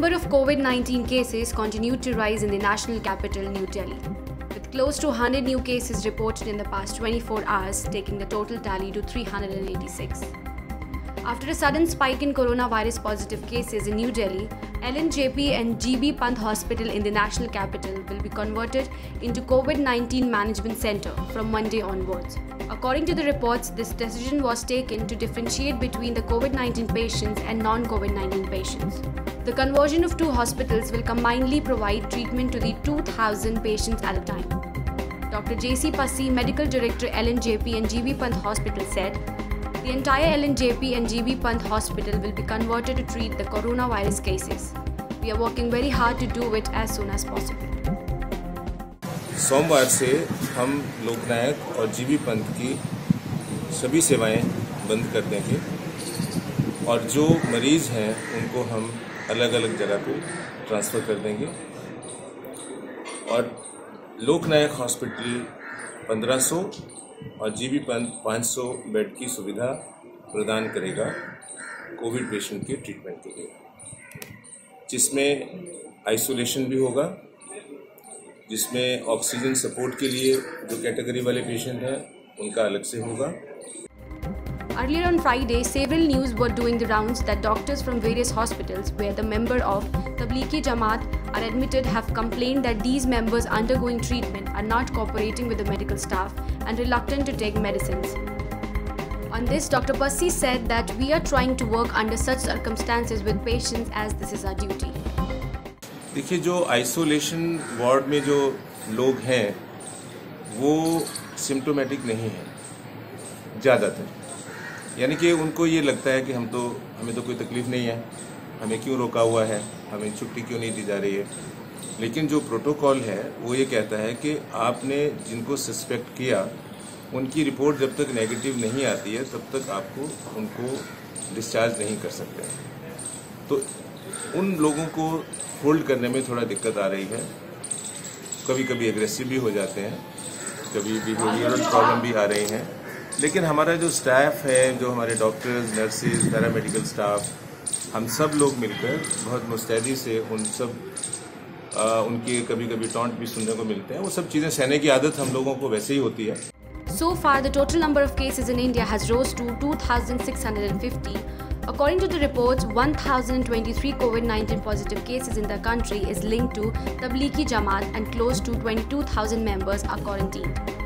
COVID 19 cases continued to rise in the national capital, New Delhi, with close to 100 new cases reported in the past 24 hours, taking the total tally to 386. After a sudden spike in coronavirus positive cases in New Delhi, LNJP and GB Pant Hospital in the national capital will be converted into COVID 19 management center from Monday onwards. According to the reports, this decision was taken to differentiate between the COVID 19 patients and non COVID 19 patients. The conversion of two hospitals will combinedly provide treatment to the 2,000 patients at a time. Dr. J.C. Passi, Medical Director LNJP and GB Pant Hospital said, the entire LNJP and GB Pant Hospital will be converted to treat the coronavirus cases. We are working very hard to do it as soon as possible. सोमवार से हम लोकनायक और GB पंथ की सभी सेवाएँ बंद कर देंगे और जो मरीज़ हैं उनको हम अलग अलग जगह पे ट्रांसफ़र कर देंगे और लोकनायक हॉस्पिटल 1500 और जीबी पंत 500 बेड की सुविधा प्रदान करेगा कोविड पेशेंट के ट्रीटमेंट के लिए। जिसमें आइसोलेशन भी होगा, जिसमें ऑक्सीजन सपोर्ट के लिए जो कैटेगरी वाले पेशेंट हैं, उनका अलग से होगा। Earlier on Friday, several news were doing the rounds that doctors from various hospitals where the member of Tablighi Jamaat are admitted have complained that these members undergoing treatment are not cooperating with the medical staff and reluctant to take medicines. On this, Dr. Passi said that we are trying to work under such circumstances with patients as this is our duty. देखिए जो isolation ward में जो लोग हैं वो symptomatic नहीं है ज़्यादातर यानी कि उनको ये लगता है कि हम तो हमें तो कोई तकलीफ़ नहीं है। हमें क्यों रोका हुआ है? हमें छुट्टी क्यों नहीं दी जा रही है? लेकिन जो प्रोटोकॉल है, वो ये कहता है कि आपने जिनको सस्पेक्ट किया, उनकी रिपोर्ट जब तक नेगेटिव नहीं आती है, तब तक आपको उनको डिस्चार्ज नहीं कर सकते। तो उन लोगों को होल्ड करने में थोड़ा दिक्कत आ रही है। कभी कभी एग्रेसिव भी हो जाते हैं, कभी बिहेवियरल प्रॉब्लम भी आ रही हैं। लेकिन हमारा जो स्टाफ है जो हमारे डॉक्टर्स नर्सेज पैरामेडिकल स्टाफ हम सब लोग मिलकर बहुत मुस्तैदी से उन सब आ, उनके कभी कभी टॉन्ट भी सुनने को मिलते हैं वो सब चीज़ें सहने की आदत हम लोगों को वैसे ही होती है So far, the total number of cases in India has rose to 2,650. According to the reports, 1,023 COVID-19 positive cases in the country is linked to Tablighi Jamaat and close to 22,000 members are quarantined.